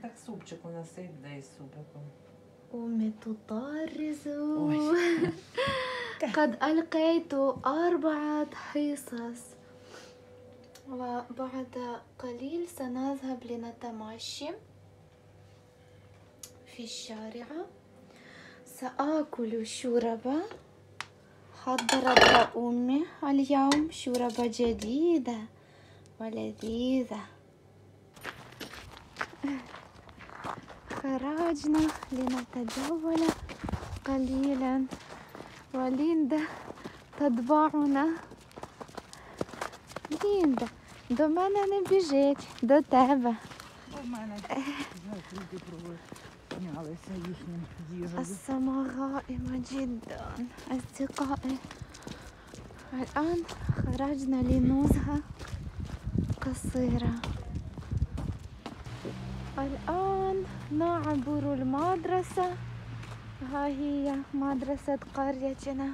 Так супчику насип, да і супиком. أمي تطرز Ой. قد ألقيت أربعة حصص وبعد قليل سنذهب لنتمشى في الشارع سآكل شوربة حضرتها أمي اليوم شوربة جديدة ولذيذة Хараджна, Ліна Тадьоваля, Калілян, Валінда Тадвауна. Лінда, до мене не біжить, до тебе. До мене люди провинялися їхнім діжом. Самага і Маджідан. Астіка і Алан, Хараджна Лінузга, Касира. الآن نعبر المدرسة. ها هي مدرسة قريتنا.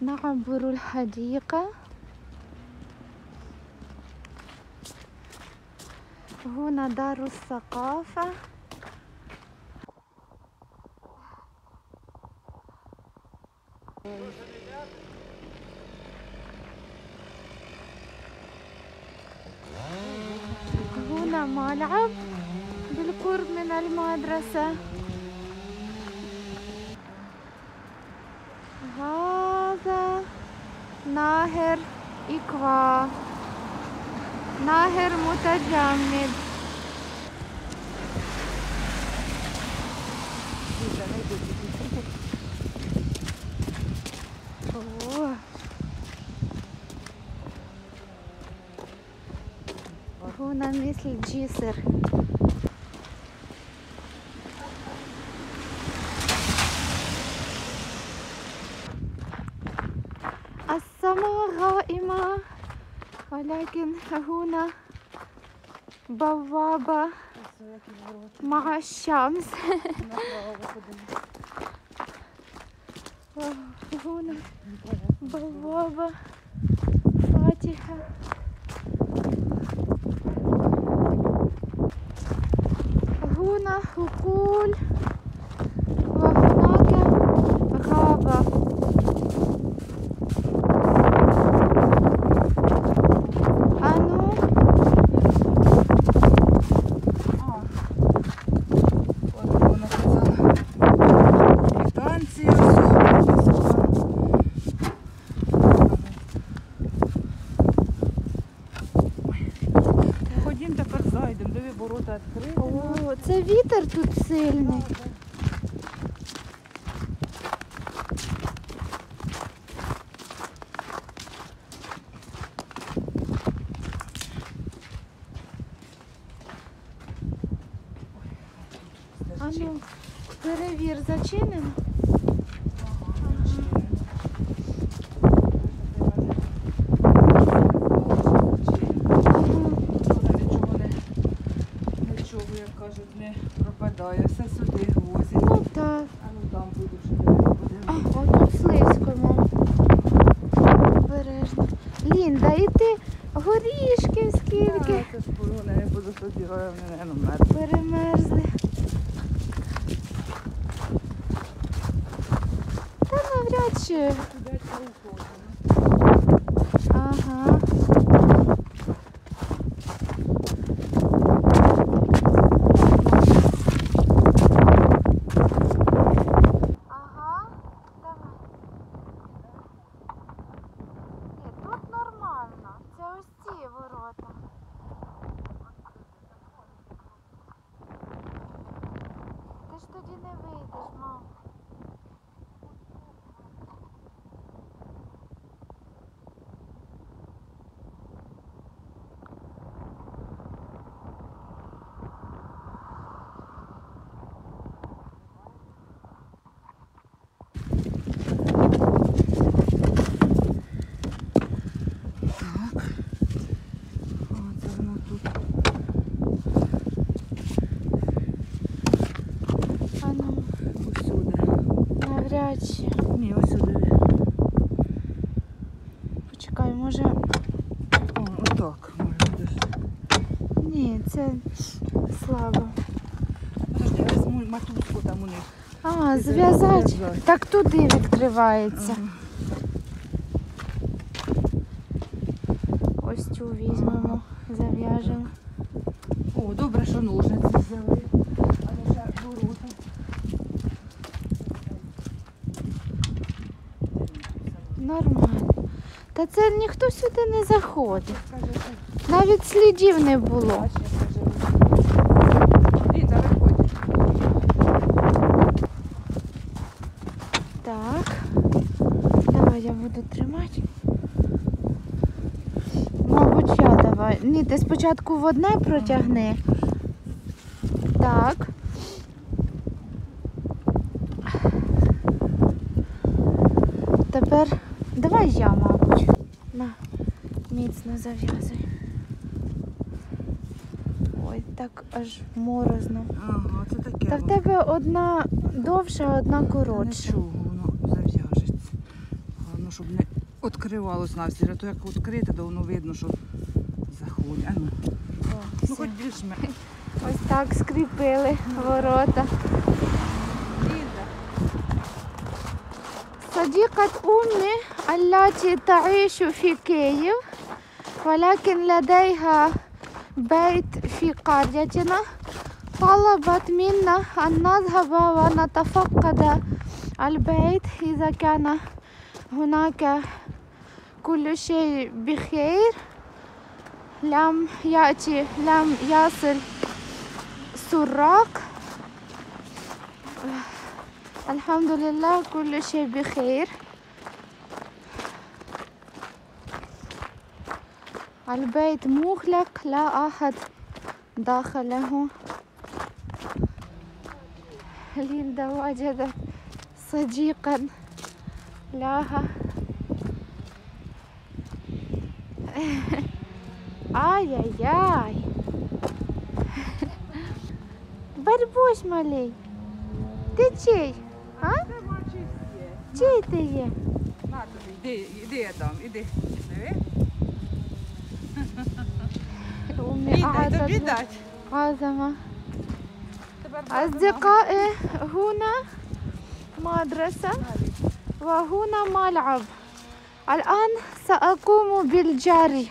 نعبر الحديقة. هنا دار الثقافة. هنا ملعب بالقرب من المدرسة. هذا نهر إكوا نهر متجمد أوه. مثل جسر السماء غائمة ولكن هنا بوابة مع الشمس. وهنا بوابة فاتحة. هنا حقول Ходім тепер зайдемо, диви ворота відкриті. О, це вітер тут сильний. А ну, перевір, зачинено. скільки Це ж вони не буду тоді, вони не мерзли. перемерзли. Та навряд чи. Ага. Ага, Зв'язати. Так туди відкривається. Ага. Ось цю візьмемо, зав'яжемо. О, добре, що ножниці взяли. А ну ще ворота. Нормально. Та це ніхто сюди не заходить. Навіть слідів не було. бачиш, скажи. Ліза, виходь. Так. Давай я буду тримати. Мабуть, я давай. Ні, ти спочатку в одне протягни. Так. Тепер давай я, мабуть. На, міцно зав'язуй. Ой, так аж морозно. Ага, це таке. Та в воно. тебе одна довша, одна коротша. Нічого, воно зав'яжеться. Головне, щоб не відкривалось навсі. А то як відкрите, то воно видно, що ну все. хоч більш-менш. Ось так скріпили ворота. Ліза. صديقة أمي التي تعيش في كييف ولكن لديها بيت في قريتنا طلبت منا أن نذهب ونتفقد البيت إذا كان هناك كل شيء بخير لم يأتي لم يصل سراق. الحمد لله كل شيء بخير. البيت مغلق لا أحد داخله. ليندا وجدت صديقا لها آي آي آي بربوش مالي Ти чий? А? Це бачиш є. Чий ти є? На тобі, іди, іди я дам, іди. Диви. أمي Віддай, тобі أعطت дать. عظمة Тепер أصدقائي هنا مدرسة وهنا ملعب الآن سأقوم بالجري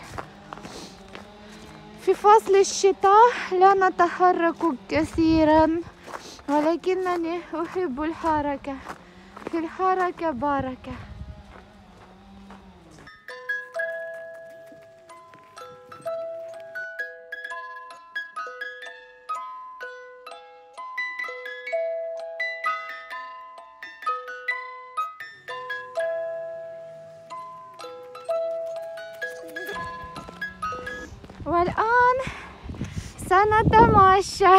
في فصل الشتاء لا نتحرك كثيرا ولكنني أحب الحركة. في الحركة بركة والآن سنتمشى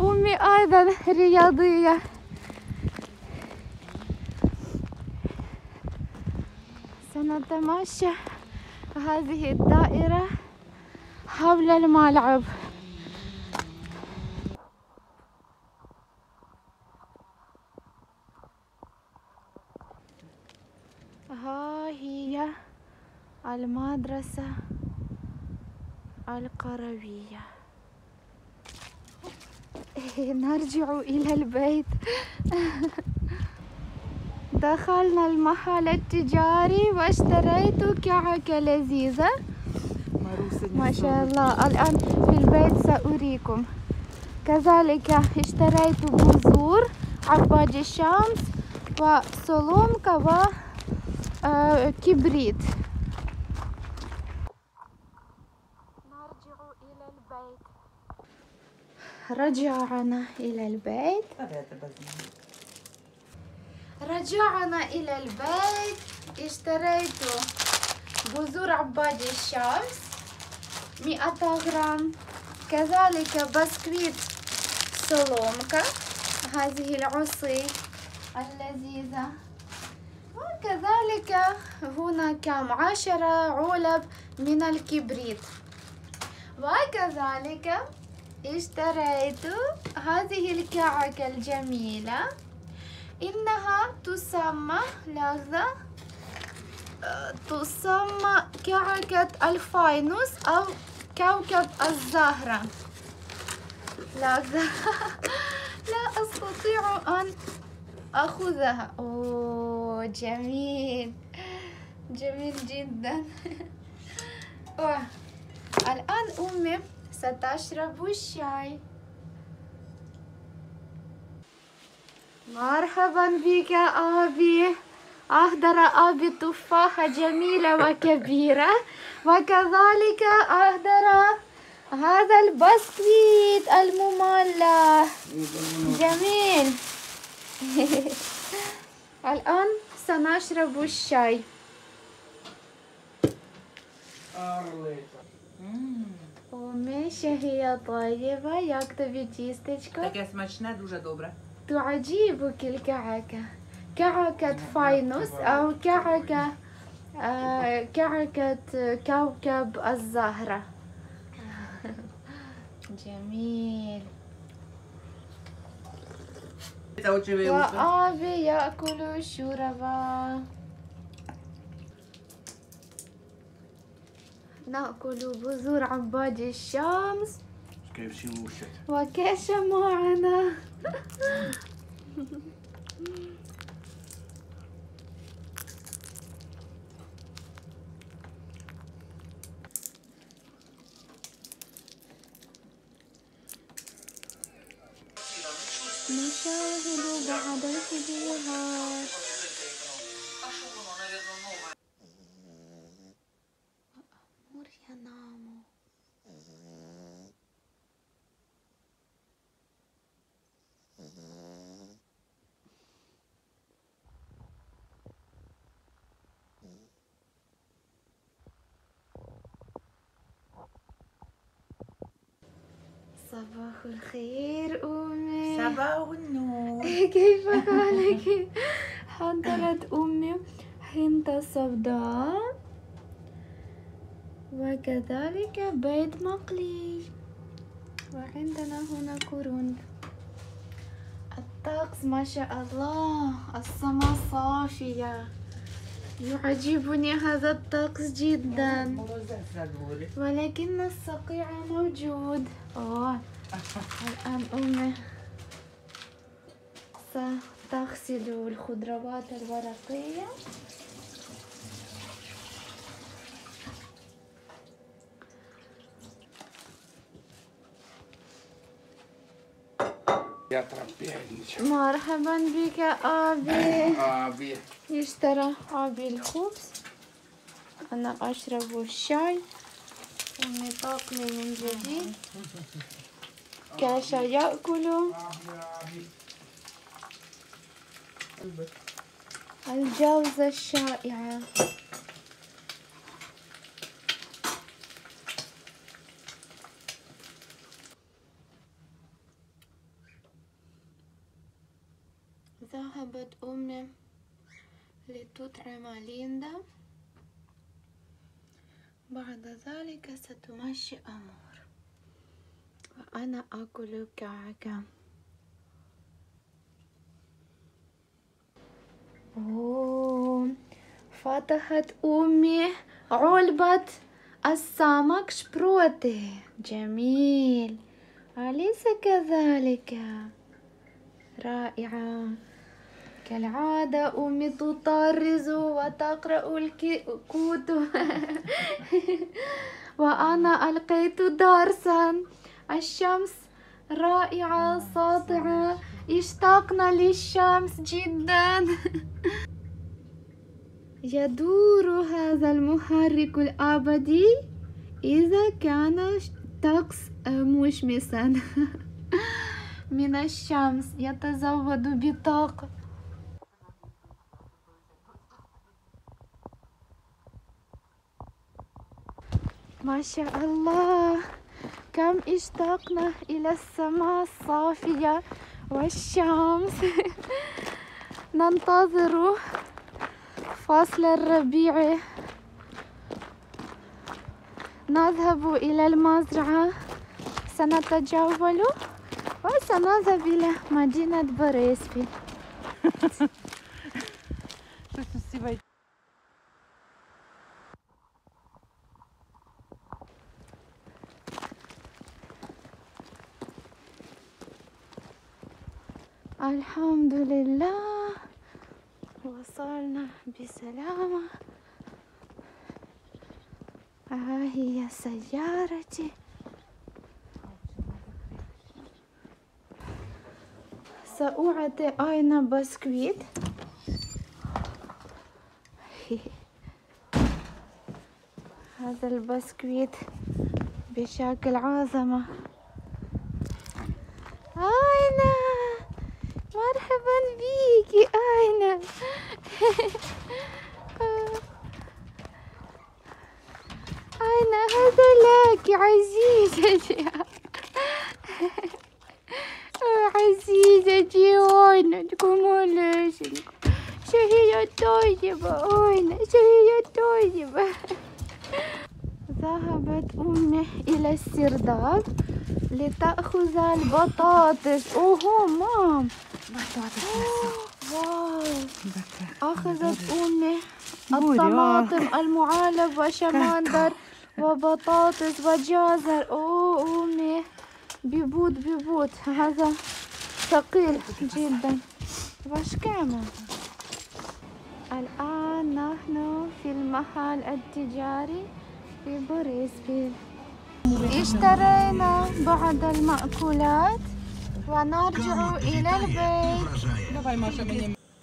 أمي أيضا رياضية. سنتمشى هذه الدائرة حول الملعب. ها هي المدرسة. القروية. إيه، نرجع إلى البيت. دخلنا المحل التجاري واشتريت كعكة لذيذة. ما شاء الله. الآن في البيت سأريكم. كذلك اشتريت بذور عباد الشمس وسلومك وكبريت آه، رجعنا إلى البيت. رجعنا إلى البيت. اشتريت بذور عباد الشمس 100 غرام. كذلك بسكويت سلومكا هذه العصي اللذيذة. وكذلك هنا كم عشرة علب من الكبريت. وكذلك اشتريت هذه الكعكة الجميلة. إنها تسمى لحظة تسمى كعكة الفاينوس أو كوكب الزهرة. لا لا أستطيع أن أخذها. أوه جميل. جميل جدا. الآن أمي ستشرب الشاي مرحبا بك أبي أهدر أبي تفاحة جميلة وكبيرة وكذلك أهدر هذا البسكويت المملح جميل الآن سنشرب الشاي мамі, هي طيبة, як тобі тістечко? Таке смачне, дуже تعجبك الكعكة كعكة فاينوس أو كعكة كعكة كوكب الزهرة جميل وأبي يأكل الشوربة نأكل بذور عن بعد الشمس. وكيف معنا نشاهد بعد الفيديوهات صباح الخير أمي. صباح النور. كيف حالك؟ حضرت أمي حنطة سوداء وكذلك بيض مقلي. وعندنا هنا كورون. الطقس ما شاء الله السماء صافية. يعجبني هذا الطقس جدا. ولكن الصقيع موجود آه الآن أمي ستغسل الخضروات الورقية. يا تربي مرحبا بك أبي. أبي. يشترى أبي الخبز. أنا أشرب الشاي والنطاق من جديد. كاشا يأكل الجوزة الشائعة لتطعم ليندا. بعد ذلك ستمشي أمور. وأنا أكل كعكة فتحت أمي علبة السمك شبروتي. جميل. أليس كذلك؟ رائعة. كالعادة أمي تطرز وتقرأ الكتب. وأنا ألقيت درسا. الشمس رائعة ساطعة. اشتقنا للشمس جدا. يدور هذا المحرك الأبدي إذا كان الطقس مشمسا. من الشمس يتزود بطاقة. ما شاء الله. كم اشتقنا إلى السماء الصافية والشمس. ننتظر فصل الربيع. نذهب إلى المزرعة. سنتجول وسنذهب إلى مدينة بريسفيل الحمد لله. وصلنا بسلامة. ها هي سيارتي. سأعطي أين بسكويت. هذا البسكويت بشكل عظمة آينا هذا لك عزيزتي. عزيزتي آينا كمالك شهية طيبة آينا شهية طيبة. ذهبت أمي إلى السرداب لتأخذ البطاطس. أوه مام. واو أخذت أمي الطماطم المعلب وشمندر وبطاطس وجزر. أوه أمي. بيبوت بيبوت. هذا ثقيل جدا. وش كمان؟ الآن نحن في المحل التجاري في بوريسبيل. اشترينا بعض المأكولات. ونرجع إلى البيت.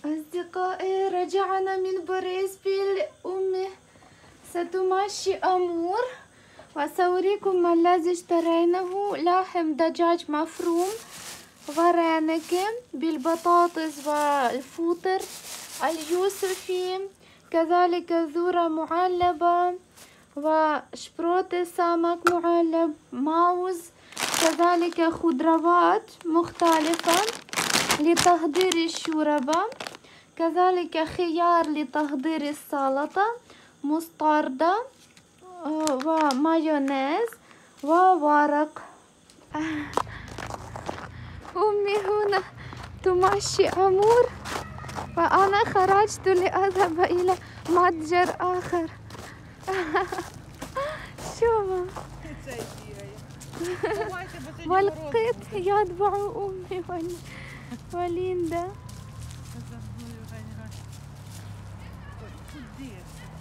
أصدقائي رجعنا من بريسبيل بالأمة ستمشي أمور. وسأريكم الذي اشتريناه. لحم دجاج مفروم. غرانك بالبطاطس والفطر اليوسفي كذلك ذرة معلبة. وشبروت السمك معلب. ماوز. كذلك خضروات مختلفة لتحضير الشوربة. كذلك خيار لتحضير السلطة. مستردة آه، ومايونيز وورق أمي هنا تمشي أمور وأنا خرجت لأذهب إلى متجر آخر. والقط يتبع أمي ول- وليندا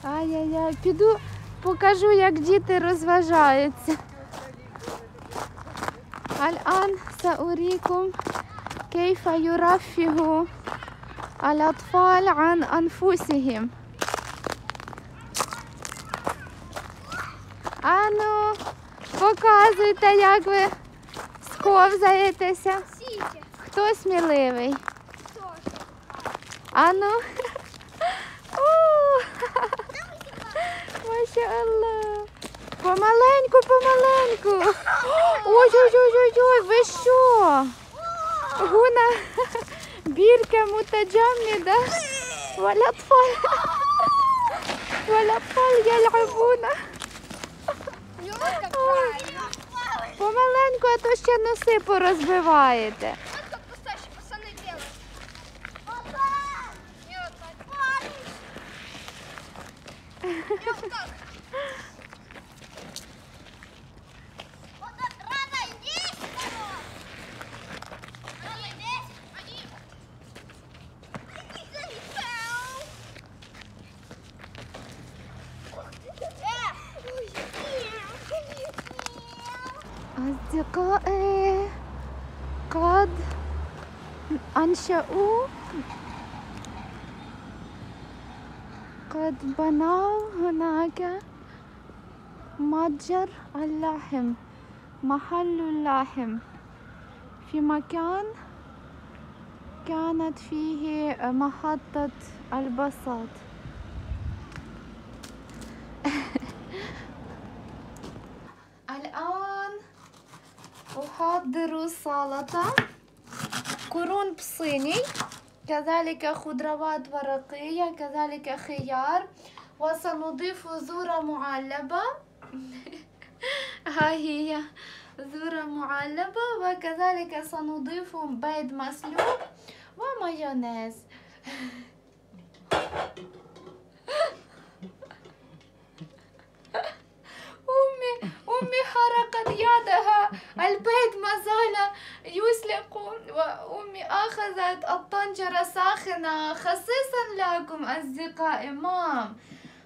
Ай-яй-яй, піду покажу, як діти розважаються. الآن سأريكم كيف يرفه الأطفال عن أنفسهم Ану, Показуйте, як ви сковзаєтеся. Хто сміливий? А ну. Помаленьку, помаленьку. Ой-ой-ой-ой-ой, ви що? Гуна бірка мутаджамні, да? Валяпаль. Валяпаль, я лягуна. Помаленьку, а то ще носи порозбиваєте. Папа! أصدقائي قد أنشأوا. قد بنوا هناك متجر اللحم محل اللحم. في مكان كانت فيه محطة الباصات الآن أحضر السلطة قرون بصيني. كذلك خضروات ورقية كذلك خيار. وسنضيف ذرة معلبة. ها هي ذرة معلبة. وكذلك سنضيف بيض مسلوق ومايونيز. أمي أمي حرقت يدها. البيض ما زال يسلق وأمي أخذت الطنجرة ساخنة. خصيصا لكم أصدقائي مام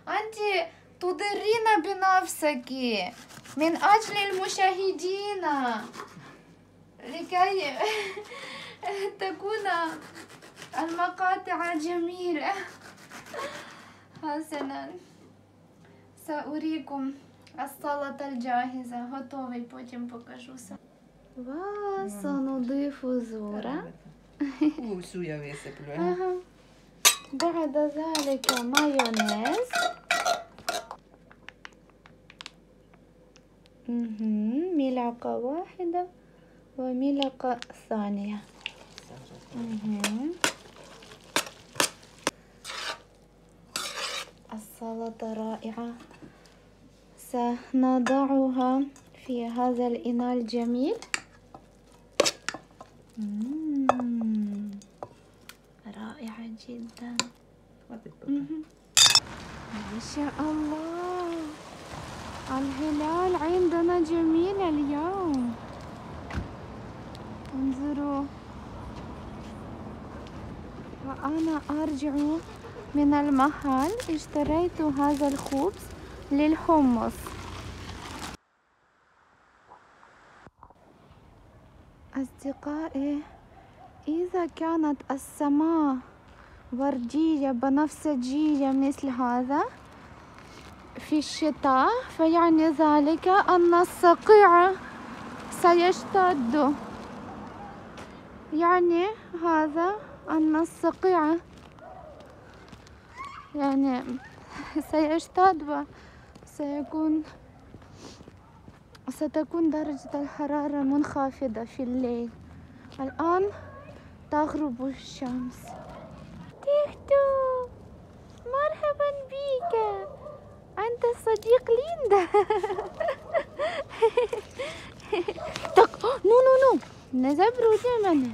أنت تضرين بنفسك من أجل المشاهدين. لكي تكون المقاطع جميلة. حسنا. سأريكم. السلطة الجاهزة готовий потім покажу وسنضيف زورا Усю я висиплю. أها. بعد ذلك مايونيز مهم. ملعقة واحدة وملعقة ثانية مهم. السلطة رائعة سنضعها في هذا الإناء الجميل. مم. رائعة جدا. ما شاء الله. الهلال عندنا جميل اليوم. انظروا. وأنا أرجع من المحل. اشتريت هذا الخبز. للحمص. أصدقائي إذا كانت السماء وردية بنفسجية مثل هذا في الشتاء فيعني ذلك أن الصقيع سيشتد. يعني هذا أن الصقيع يعني سيشتد. وسيكون ستكون درجة الحرارة منخفضة في الليل. الآن تغرب الشمس. تيختو مرحبا بك أنت صديق ليندا. تق نو نو نو. نزبرو دائما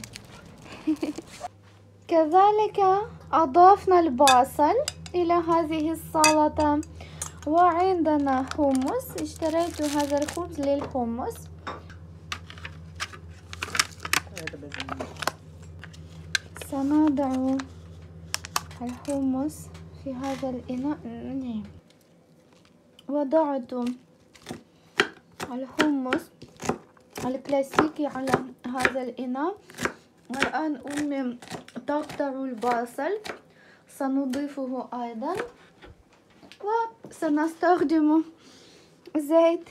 كذلك أضفنا البصل إلى هذه السلطة وعندنا حمص اشتريت هذا الخبز للحمص سنضع الحمص في هذا الإناء. وضعت الحمص الكلاسيكي على هذا الإناء. والآن أمي تقطع البصل. سنضيفه أيضا. سنستخدم زيت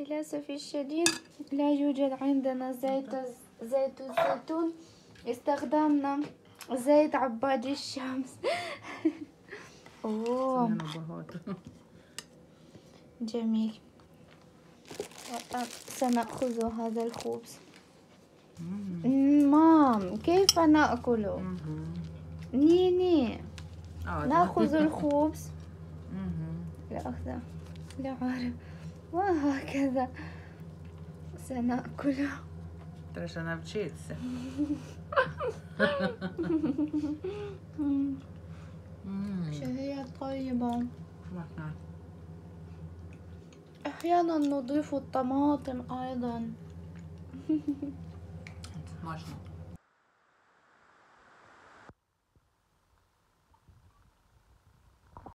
للأسف الشديد لا يوجد عندنا زيت زيت الزيتون. استخدمنا زيت عباد الشمس. أوه. جميل. سنأخذ هذا الخبز. مام كيف نأكله؟ نيني ناخذ الخبز لا أخذه لا عارف وهكذا سنأكله ترى أنا się. شهية طيبة أحيانا نضيف الطماطم أيضا